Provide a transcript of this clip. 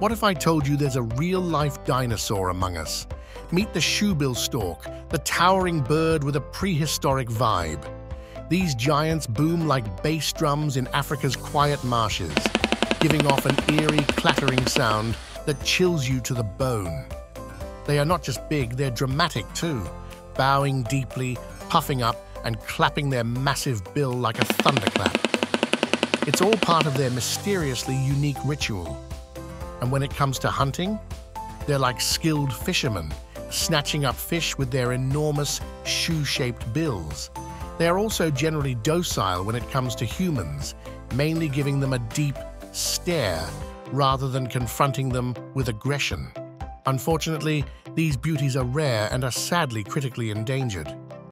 What if I told you there's a real-life dinosaur among us? Meet the shoebill stork, the towering bird with a prehistoric vibe. These giants boom like bass drums in Africa's quiet marshes, giving off an eerie, clattering sound that chills you to the bone. They are not just big, they're dramatic too, bowing deeply, puffing up, and clapping their massive bill like a thunderclap. It's all part of their mysteriously unique ritual. And when it comes to hunting, they're like skilled fishermen, snatching up fish with their enormous shoe-shaped bills. They are also generally docile when it comes to humans, mainly giving them a deep stare rather than confronting them with aggression. Unfortunately, these beauties are rare and are sadly critically endangered.